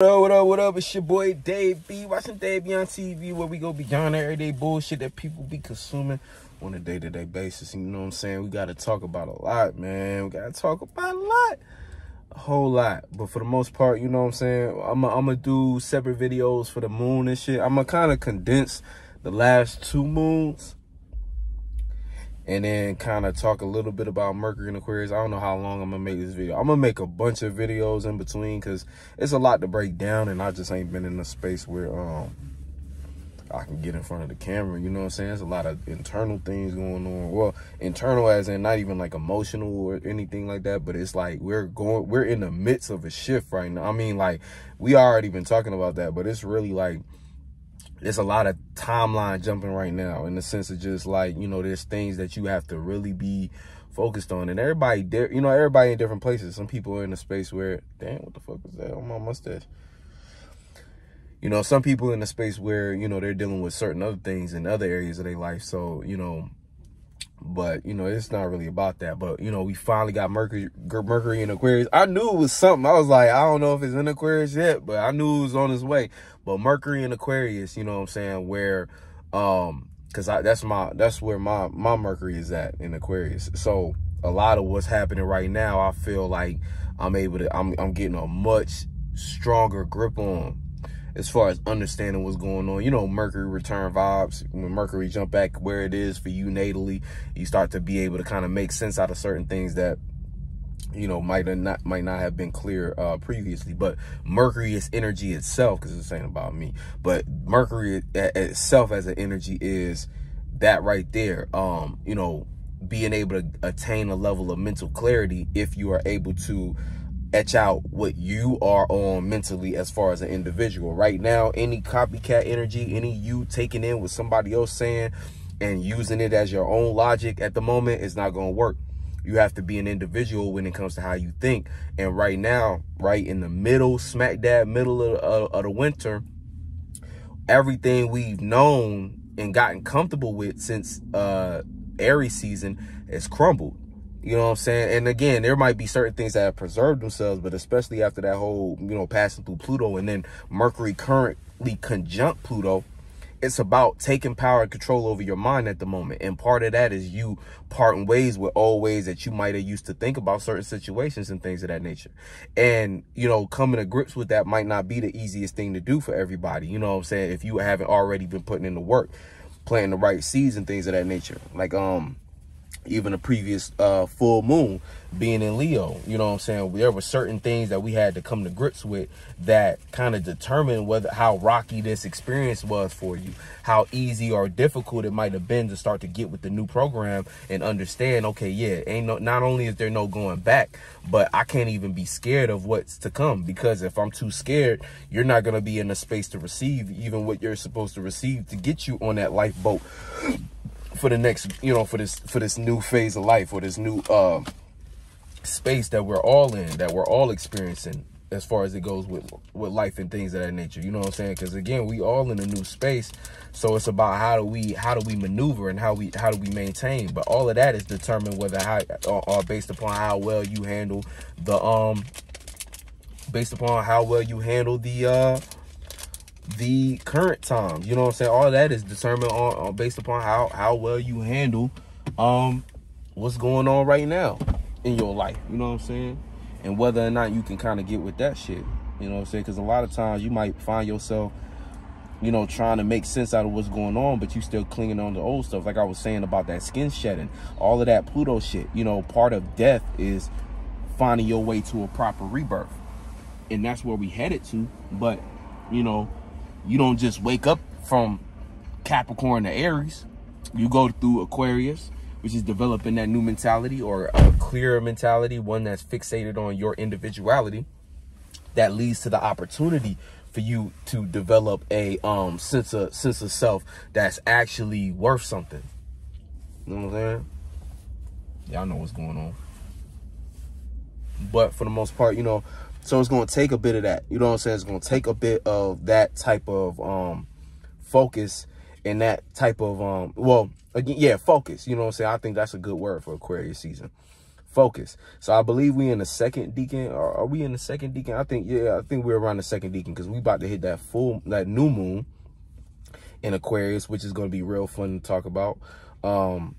What up, what up, what up? It's your boy Dave B. Watching Dave Beyond TV where we go beyond everyday bullshit that people be consuming on a day-to-day basis. You know what I'm saying? We gotta talk about a lot, man. We gotta talk about a lot. A whole lot. But for the most part, you know what I'm saying? I'm gonna do separate videos for the moon and shit. I'm gonna kind of condense the last two moons and then kind of talk a little bit about Mercury and Aquarius. I don't know how long I'm gonna make this video. I'm gonna make a bunch of videos in between because it's a lot to break down, and I just ain't been in a space where um I can get in front of the camera. You know what I'm saying? There's a lot of internal things going on. Well, internal as in not even like emotional or anything like that, but it's like we're going, we're in the midst of a shift right now. I mean, like we already been talking about that, but it's really like there's a lot of timeline jumping right now in the sense of just like, you know, there's things that you have to really be focused on. And everybody, there you know, everybody in different places. Some people are in a space where, damn, what the fuck is that on my mustache? You know, some people in a space where, you know, they're dealing with certain other things in other areas of their life. So, you know, but you know it's not really about that. But you know we finally got mercury mercury in aquarius. I knew it was something. I was like i don't know if it's in aquarius yet but i knew it was on its way. But mercury in aquarius you know what i'm saying where um because that's my that's where my my mercury is at in aquarius. So a lot of what's happening right now i feel like i'm able to i'm, I'm getting a much stronger grip on as far as understanding what's going on. You know, Mercury return vibes. When Mercury jump back where it is for you natally, you start to be able to kind of make sense out of certain things that you know might not might not have been clear uh previously but mercury is energy itself because it's saying about me but mercury itself as an energy is that right there um you know being able to attain a level of mental clarity if you are able to etch out what you are on mentally as far as an individual. Right now, any copycat energy, any you taking in what somebody else saying and using it as your own logic at the moment is not going to work. You have to be an individual when it comes to how you think. And right now, right in the middle, smack dab middle of, of, of the winter, everything we've known and gotten comfortable with since uh Aries season has crumbled you know what I'm saying? And again, there might be certain things that have preserved themselves, but especially after that whole, you know, passing through Pluto and then Mercury currently conjunct Pluto, it's about taking power and control over your mind at the moment. And part of that is you parting ways with old ways that you might have used to think about certain situations and things of that nature. And, you know, coming to grips with that might not be the easiest thing to do for everybody. You know what I'm saying? If you haven't already been putting in the work, planting the right seeds and things of that nature. Like, um, even the previous uh, full moon being in Leo. You know what I'm saying? There were certain things that we had to come to grips with that kind of determined whether how rocky this experience was for you, how easy or difficult it might have been to start to get with the new program and understand, okay, yeah, ain't no not only is there no going back, but I can't even be scared of what's to come because if I'm too scared, you're not gonna be in a space to receive even what you're supposed to receive to get you on that lifeboat for the next, you know, for this for this new phase of life or this new uh, space that we're all in, that we're all experiencing as far as it goes with with life and things of that nature. You know what I'm saying? Because again, we all in a new space, so it's about how do we how do we maneuver and how we how do we maintain. But all of that is determined whether how or based upon how well you handle the um based upon how well you handle the uh the current time. You know what I'm saying? All that is determined on, on based upon how how well you handle um what's going on right now in your life. You know what I'm saying? And whether or not you can kind of get with that shit. You know what I'm saying? Because a lot of times you might find yourself, you know, trying to make sense out of what's going on, but you still clinging on to old stuff. Like I was saying about that skin shedding, all of that Pluto shit. You know, part of death is finding your way to a proper rebirth. And that's where we headed to. But, you know, you don't just wake up from Capricorn to Aries. You go through Aquarius, which is developing that new mentality or a clearer mentality, one that's fixated on your individuality. That leads to the opportunity for you to develop a um sense of sense of self that's actually worth something. You know what I'm saying? Y'all know what's going on. But for the most part, you know, so it's going to take a bit of that. You know what I'm saying? It's going to take a bit of that type of um, focus and that type of, um, well, again, yeah, focus. You know what I'm saying? I think that's a good word for Aquarius season. focus. So I believe we in the second decan. Or are we in the second decan? I think yeah, I think we're around the second decan because we about to hit that full that new moon in Aquarius, which is going to be real fun to talk about. Um,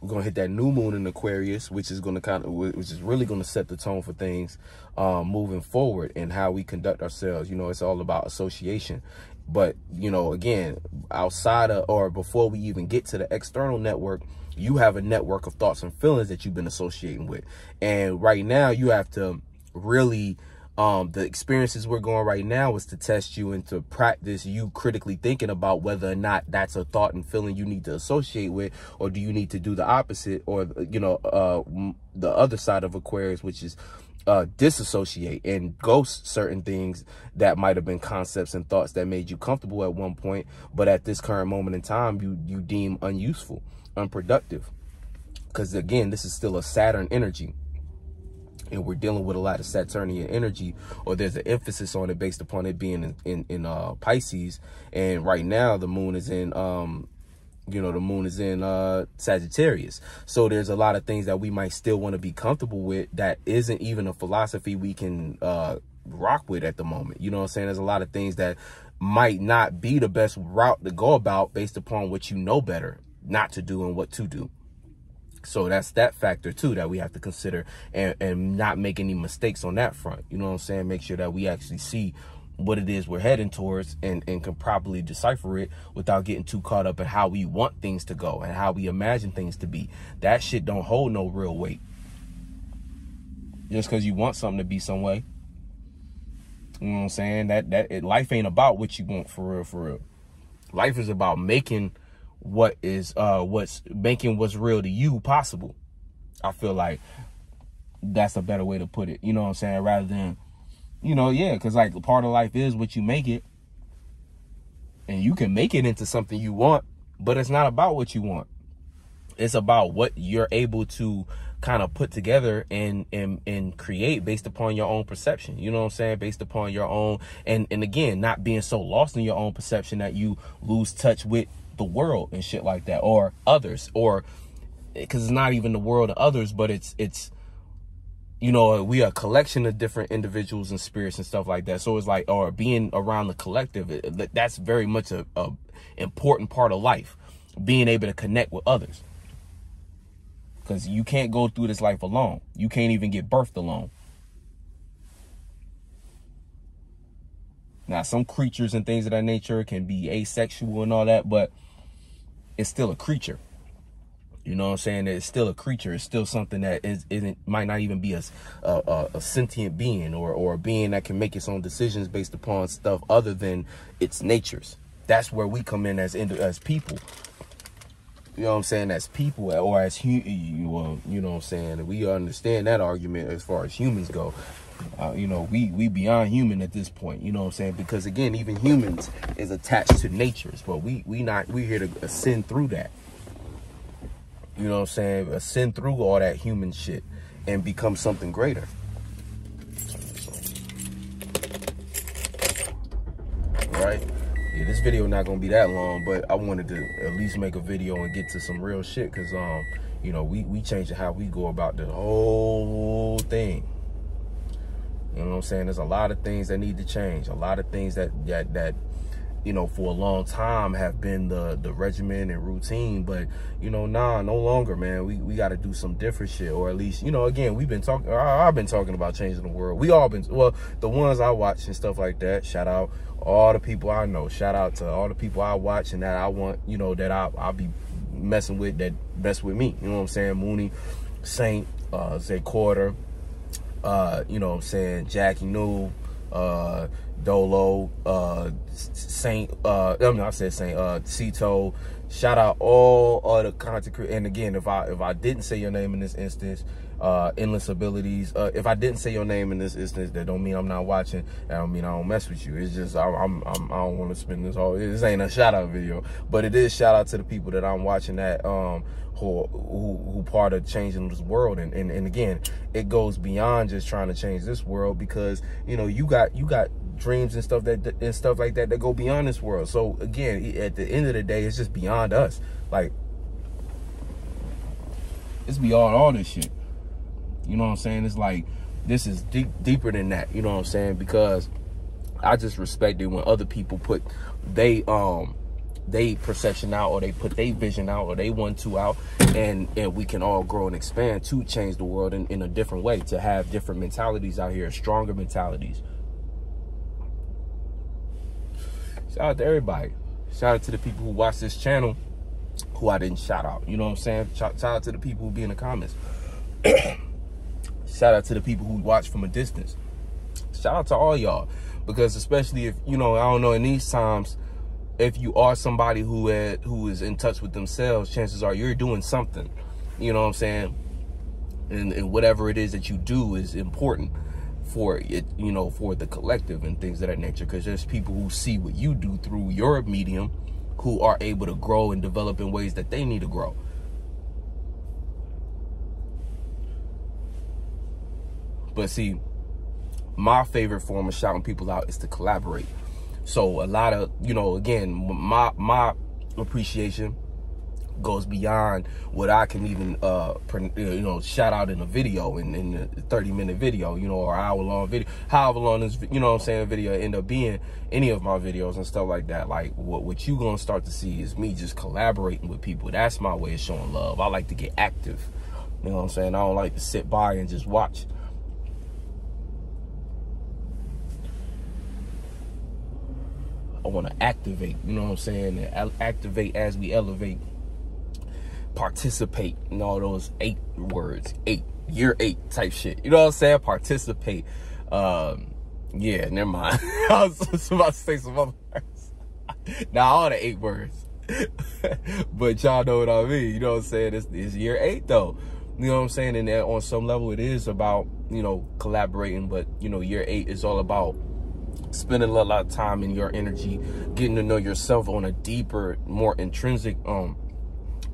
we're gonna hit that new moon in Aquarius, which is gonna kind of, which is really gonna set the tone for things um, moving forward and how we conduct ourselves. You know, it's all about association. But you know, again, outside of or before we even get to the external network, you have a network of thoughts and feelings that you've been associating with, and right now you have to really um, the experiences we're going right now is to test you and to practice you critically thinking about whether or not that's a thought and feeling you need to associate with, or do you need to do the opposite, or you know, uh, the other side of Aquarius, which is uh, disassociate and ghost certain things that might have been concepts and thoughts that made you comfortable at one point, but at this current moment in time, you you deem unuseful, unproductive. Because again, this is still a Saturn energy and we're dealing with a lot of Saturnian energy, or there's an emphasis on it based upon it being in in, in uh, Pisces. And right now, the moon is in, um, you know, the moon is in uh, Sagittarius. So there's a lot of things that we might still want to be comfortable with that isn't even a philosophy we can uh, rock with at the moment. You know what I'm saying? There's a lot of things that might not be the best route to go about based upon what you know better not to do and what to do. So that's that factor too that we have to consider and, and not make any mistakes on that front. You know what I'm saying? Make sure that we actually see what it is we're heading towards and, and can properly decipher it without getting too caught up in how we want things to go and how we imagine things to be. That shit don't hold no real weight. Just because you want something to be some way. You know what I'm saying? That that it, life ain't about what you want for real, for real. Life is about making what is uh what's making what's real to you possible. I feel like that's a better way to put it. You know what I'm saying? Rather than, you know, yeah, because like the part of life is what you make it. And you can make it into something you want, but it's not about what you want. It's about what you're able to kind of put together and and and create based upon your own perception. You know what I'm saying? Based upon your own and and again, not being so lost in your own perception that you lose touch with the world and shit like that or others or because it's not even the world of others but it's it's you know we are a collection of different individuals and spirits and stuff like that. So it's like or being around the collective that's very much a, a important part of life being able to connect with others. Because you can't go through this life alone. You can't even get birthed alone. Now some creatures and things of that nature can be asexual and all that but it's still a creature. You know what I'm saying? It's still a creature. It's still something that is isn't might not even be a, a, a sentient being or or a being that can make its own decisions based upon stuff other than its natures. That's where we come in as as people. You know what I'm saying? As people or as you, uh, you know what I'm saying? We understand that argument as far as humans go. Uh, you know, we we beyond human at this point. You know what I'm saying? Because again, even humans is attached to natures, but we we not we here to ascend through that. You know what I'm saying? Ascend through all that human shit and become something greater. Right? Yeah, this video not gonna be that long, but I wanted to at least make a video and get to some real shit, cause um, you know, we we changed how we go about the whole thing. You know what I'm saying? There's a lot of things that need to change. A lot of things that that that you know for a long time have been the the regimen and routine. But you know nah no longer man. We we got to do some different shit or at least you know again we've been talking i've been talking about changing the world. We all been well the ones i watch and stuff like that shout out all the people i know. Shout out to all the people i watch and that i want you know that I, i'll be messing with that best with me. You know what i'm saying? Mooney saint uh zay quarter uh, you know what I'm saying, Jackie New, uh, Dolo, uh, Saint, uh, I mean, I said Saint, uh, Cito. Shout out all other content creators. And again, if I if I didn't say your name in this instance, uh, endless abilities. Uh, if I didn't say your name in this instance, that don't mean I'm not watching. That don't mean I don't mess with you. It's just I, I'm, I'm I don't want to spend this all. This ain't a shout out video, but it is shout out to the people that I'm watching that um who who, part of changing this world. And, and and again, it goes beyond just trying to change this world because you know you got you got dreams and stuff that and stuff like that that go beyond this world. So again, at the end of the day, it's just beyond us. Like it's beyond all this shit. You know what I'm saying? It's like this is deep deeper than that. You know what I'm saying? Because I just respect it when other people put they um they perception out or they put their vision out or they want to out and and we can all grow and expand to change the world in, in a different way to have different mentalities out here stronger mentalities. Shout out to everybody. Shout out to the people who watch this channel who i didn't shout out. You know what i'm saying? Shout, shout out to the people who be in the comments. Shout out to the people who watch from a distance. Shout out to all y'all because especially if you know i don't know in these times if you are somebody who had, who is in touch with themselves, chances are you're doing something. You know what I'm saying? And, and whatever it is that you do is important for it, you know, for the collective and things of that nature. Because there's people who see what you do through your medium who are able to grow and develop in ways that they need to grow. But see, my favorite form of shouting people out is to collaborate. So a lot of, you know, again, my my appreciation goes beyond what I can even, uh, you know, shout out in a video, in, in a 30 minute video, you know, or hour long video, however long this, you know what I'm saying, video end up being, any of my videos and stuff like that. Like what, what you gonna start to see is me just collaborating with people. That's my way of showing love. I like to get active. You know what I'm saying? I don't like to sit by and just watch. I want to activate, you know what I'm saying? Activate as we elevate, participate in all those eight words, eight, year eight type shit. You know what I'm saying? Participate. Um, yeah, never mind. I was about to say some other words. now all the eight words. but y'all know what I mean. You know what I'm saying? It's, it's year eight though. You know what I'm saying? And on some level, it is about, you know, collaborating. But, you know, year eight is all about spending a lot of time in your energy, getting to know yourself on a deeper, more intrinsic um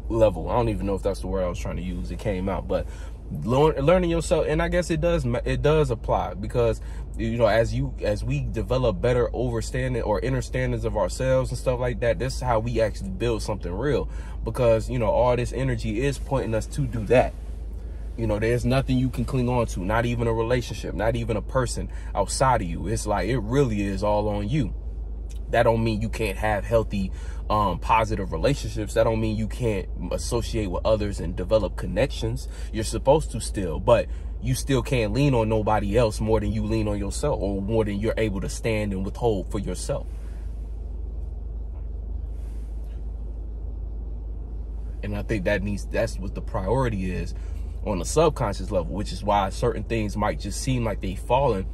level. I don't even know if that's the word I was trying to use. It came out, but learning yourself, and I guess it does it does apply because you know as you as we develop better understanding or understandings of ourselves and stuff like that. This is how we actually build something real because you know all this energy is pointing us to do that. You know, there's nothing you can cling on to, not even a relationship, not even a person outside of you. It's like it really is all on you. That don't mean you can't have healthy, um, positive relationships. That don't mean you can't associate with others and develop connections. You're supposed to still, but you still can't lean on nobody else more than you lean on yourself or more than you're able to stand and withhold for yourself. And I think that needs, that's what the priority is on a subconscious level, which is why certain things might just seem like they've fallen.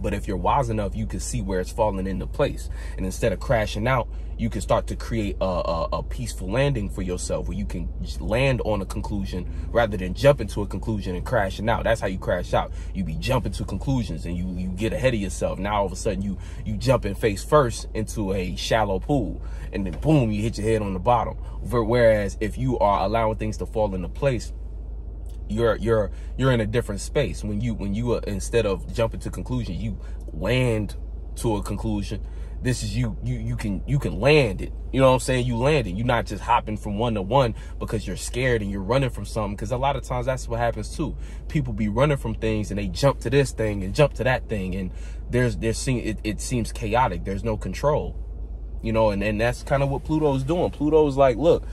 But if you're wise enough, you can see where it's falling into place. And instead of crashing out, you can start to create a, a, a peaceful landing for yourself where you can land on a conclusion rather than jump into a conclusion and crashing out. That's how you crash out. You be jumping to conclusions and you, you get ahead of yourself. Now all of a sudden you, you jump in face first into a shallow pool and then boom, you hit your head on the bottom. Whereas if you are allowing things to fall into place, you're you're you're in a different space. When you when you uh, instead of jumping to conclusions you land to a conclusion this is you you you can you can land it. You know what i'm saying? You land it. You're not just hopping from one to one because you're scared and you're running from something. Because a lot of times that's what happens too. People be running from things and they jump to this thing and jump to that thing and there's there's it, it seems chaotic. There's no control. You know and and that's kind of what pluto's doing. Pluto's like look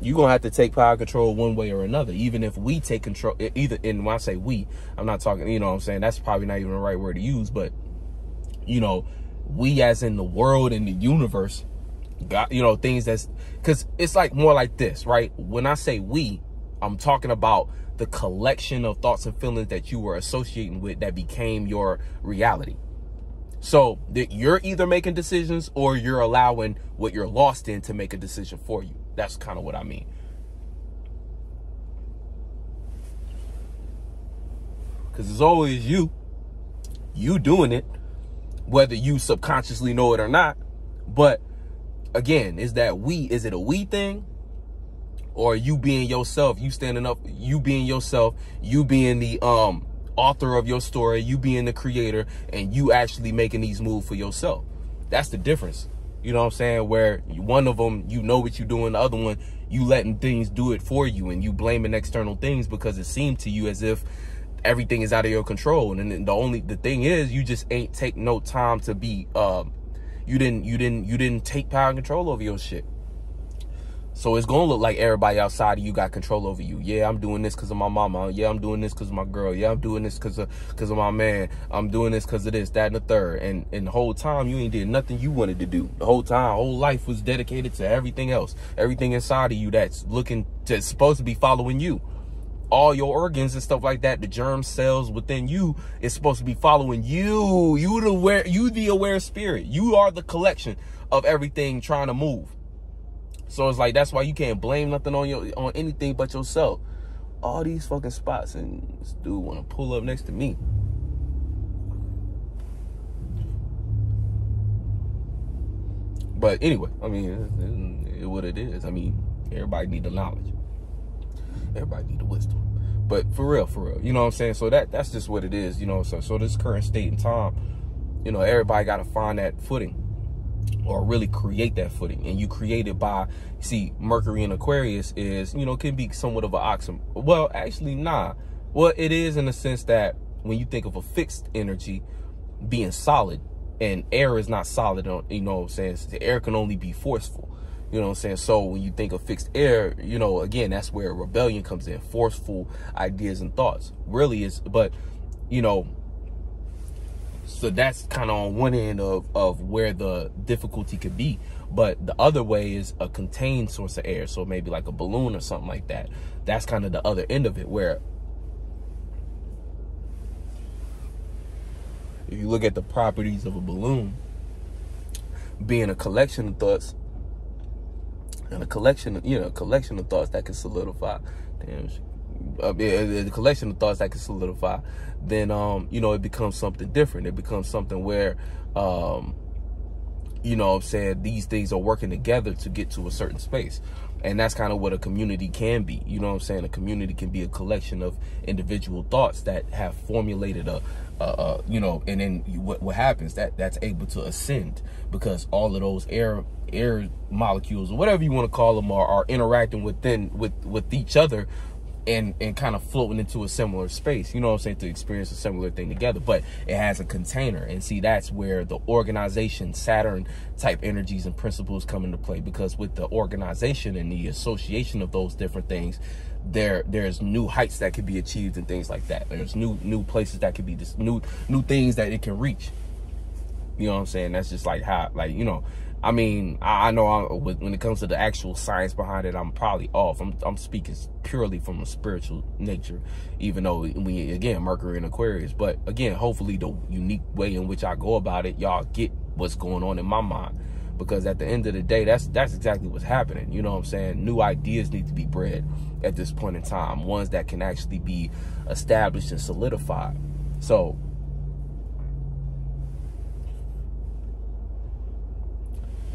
you're gonna have to take power control one way or another. Even if we take control either and when i say we i'm not talking you know what i'm saying? That's probably not even the right word to use but you know we as in the world and the universe got you know things that's because it's like more like this right? When i say we i'm talking about the collection of thoughts and feelings that you were associating with that became your reality. So that you're either making decisions or you're allowing what you're lost in to make a decision for you that's kind of what I mean. Because it's always you. You doing it. Whether you subconsciously know it or not. But again, is that we, is it a we thing? Or you being yourself, you standing up, you being yourself, you being the um author of your story, you being the creator, and you actually making these moves for yourself. That's the difference. You know what I'm saying? Where one of them, you know what you're doing. The other one, you letting things do it for you and you blaming external things because it seemed to you as if everything is out of your control. And the only the thing is you just ain't take no time to be um you didn't you didn't you didn't take power and control over your shit. So it's gonna look like everybody outside of you got control over you. Yeah, I'm doing this because of my mama. Yeah, I'm doing this because of my girl. Yeah, I'm doing this because of because of my man. I'm doing this because of this, that, and the third. And and the whole time you ain't did nothing you wanted to do. The whole time, whole life was dedicated to everything else, everything inside of you that's looking to supposed to be following you. All your organs and stuff like that, the germ cells within you is supposed to be following you. You the aware, you the aware spirit. You are the collection of everything trying to move. So it's like that's why you can't blame nothing on your on anything but yourself. All these fucking spots and this dude wanna pull up next to me. But anyway, I mean, it, it, what it is. I mean, everybody need the knowledge. Everybody need the wisdom. But for real, for real, you know what I'm saying. So that that's just what it is, you know. So so this current state and time, you know, everybody got to find that footing or really create that footing. And you create it by see mercury in aquarius is you know can be somewhat of an oxymoron well actually nah. Well it is in the sense that when you think of a fixed energy being solid and air is not solid you know what i'm saying? The air can only be forceful you know what i'm saying? So when you think of fixed air you know again that's where rebellion comes in forceful ideas and thoughts really is but you know so that's kind of on one end of, of where the difficulty could be. But the other way is a contained source of air. So maybe like a balloon or something like that. That's kind of the other end of it where if you look at the properties of a balloon, being a collection of thoughts and a collection, of, you know, a collection of thoughts that can solidify. Damn, uh, a collection of thoughts that can solidify, then um, you know it becomes something different. It becomes something where um, you know I'm saying these things are working together to get to a certain space. And that's kind of what a community can be. You know I'm saying? A community can be a collection of individual thoughts that have formulated a, a, a you know, and then what, what happens that that's able to ascend because all of those air air molecules or whatever you want to call them are, are interacting within with with each other and and kind of floating into a similar space you know what i'm saying to experience a similar thing together. But it has a container and see that's where the organization saturn type energies and principles come into play because with the organization and the association of those different things there there's new heights that could be achieved and things like that. There's new new places that could be just new new things that it can reach. You know what i'm saying? That's just like how like you know I mean, I, know I, when it comes to the actual science behind it, I'm probably off. I'm, I'm speaking purely from a spiritual nature, even though we, again, Mercury and Aquarius. But again, hopefully the unique way in which I go about it, y'all get what's going on in my mind. Because at the end of the day, that's that's exactly what's happening. You know what I'm saying? New ideas need to be bred at this point in time. Ones that can actually be established and solidified. So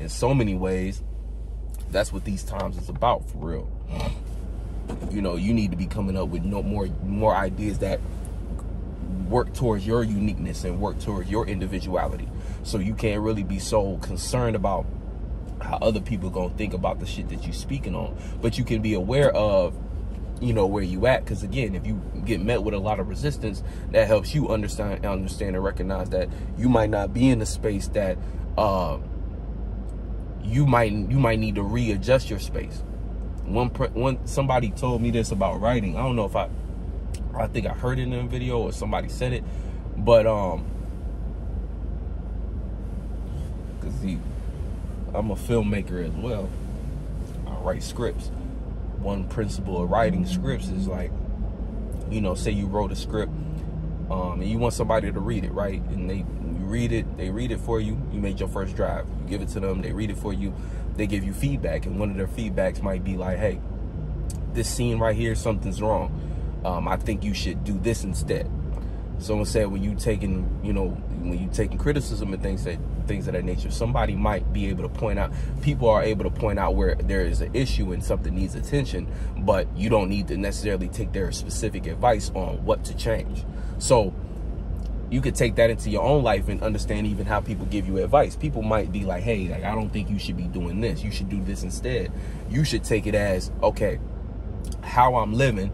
in so many ways, that's what these times is about for real. You know, you need to be coming up with no more more ideas that work towards your uniqueness and work towards your individuality. So you can't really be so concerned about how other people gonna think about the shit that you speaking on. But you can be aware of, you know, where you at. Cause again, if you get met with a lot of resistance, that helps you understand understand and recognize that you might not be in a space that uh you might you might need to readjust your space. One one somebody told me this about writing. I don't know if I I think I heard it in a video or somebody said it, but um, cause he, I'm a filmmaker as well. I write scripts. One principle of writing scripts is like, you know, say you wrote a script, um, and you want somebody to read it, right? And they read it, they read it for you, you made your first drive. You give it to them, they read it for you, they give you feedback. And one of their feedbacks might be like, hey, this scene right here, something's wrong. Um, I think you should do this instead. Someone said when you taking, you know, when you taking criticism and things that things of that nature, somebody might be able to point out, people are able to point out where there is an issue and something needs attention, but you don't need to necessarily take their specific advice on what to change. So you could take that into your own life and understand even how people give you advice. People might be like, hey, like, I don't think you should be doing this. You should do this instead. You should take it as, okay, how I'm living,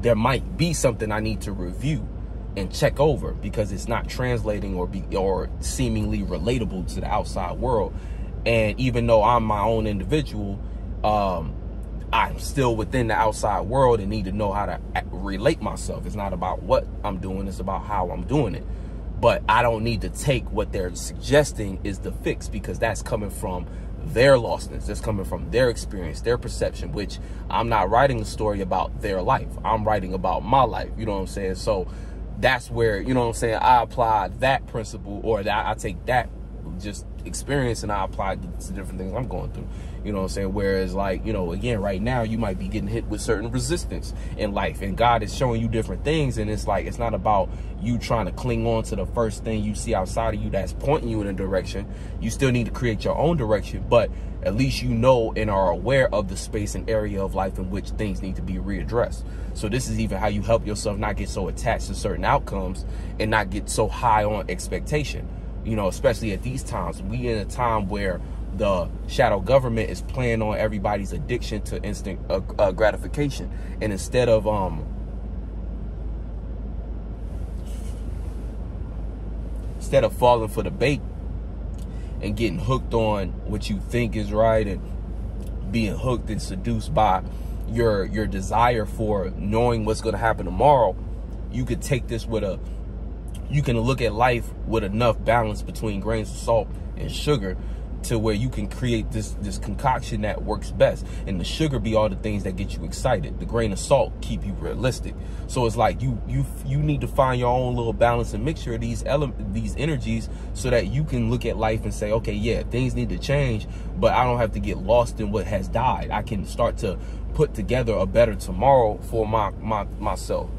there might be something I need to review and check over because it's not translating or be or seemingly relatable to the outside world. And even though I'm my own individual, um, I'm still within the outside world and need to know how to relate myself. It's not about what I'm doing, it's about how I'm doing it. But I don't need to take what they're suggesting is the fix because that's coming from their lostness. That's coming from their experience, their perception, which I'm not writing a story about their life. I'm writing about my life. You know what I'm saying? So that's where, you know what I'm saying, I apply that principle or that I take that just experience and I apply to different things I'm going through. You know what I'm saying? Whereas like, you know, again, right now you might be getting hit with certain resistance in life and God is showing you different things. And it's like, it's not about you trying to cling on to the first thing you see outside of you that's pointing you in a direction. You still need to create your own direction, but at least you know and are aware of the space and area of life in which things need to be readdressed. So this is even how you help yourself not get so attached to certain outcomes and not get so high on expectation. You know, especially at these times, we in a time where the shadow government is playing on everybody's addiction to instant uh, uh, gratification. And instead of um instead of falling for the bait and getting hooked on what you think is right and being hooked and seduced by your your desire for knowing what's going to happen tomorrow you could take this with a you can look at life with enough balance between grains of salt and sugar to where you can create this this concoction that works best. And the sugar be all the things that get you excited. The grain of salt keep you realistic. So it's like you you you need to find your own little balance and mixture of these element these energies so that you can look at life and say okay yeah things need to change but i don't have to get lost in what has died. I can start to put together a better tomorrow for my my myself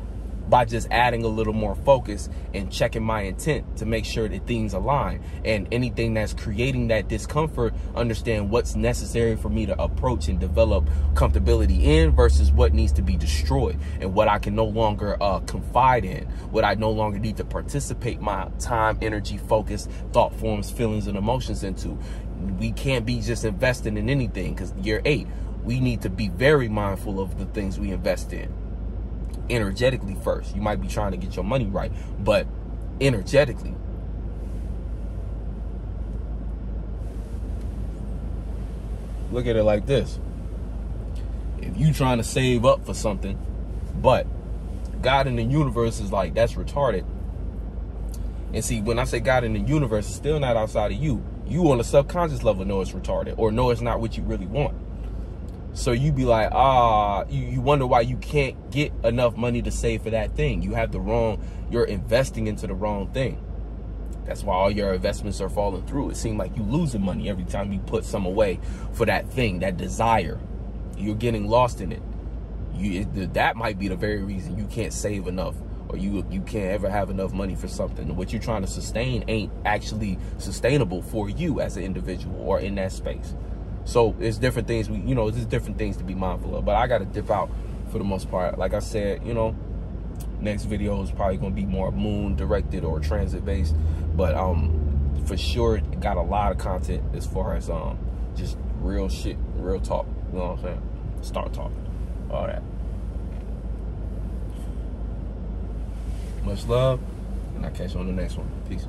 by just adding a little more focus and checking my intent to make sure that things align. And anything that's creating that discomfort understand what's necessary for me to approach and develop comfortability in versus what needs to be destroyed and what I can no longer uh, confide in what I no longer need to participate my time energy focus thought forms feelings and emotions into. We can't be just investing in anything because year eight. We need to be very mindful of the things we invest in energetically first. You might be trying to get your money right, but energetically. Look at it like this. If you trying to save up for something, but God in the universe is like, that's retarded. And see, when I say God in the universe, it's still not outside of you. You on a subconscious level know it's retarded or know it's not what you really want. So you be like, ah, you, you wonder why you can't get enough money to save for that thing. You have the wrong, you're investing into the wrong thing. That's why all your investments are falling through. It seems like you losing money every time you put some away for that thing, that desire. You're getting lost in it. You that might be the very reason you can't save enough or you you can't ever have enough money for something. What you're trying to sustain ain't actually sustainable for you as an individual or in that space. So it's different things we, you know, there's different things to be mindful of. But I got to dip out for the most part. Like I said, you know, next video is probably going to be more moon directed or transit based. But um, for sure, got a lot of content as far as um, just real shit, real talk. You know what I'm saying? Start talking, all that. Much love, and I'll catch you on the next one. Peace.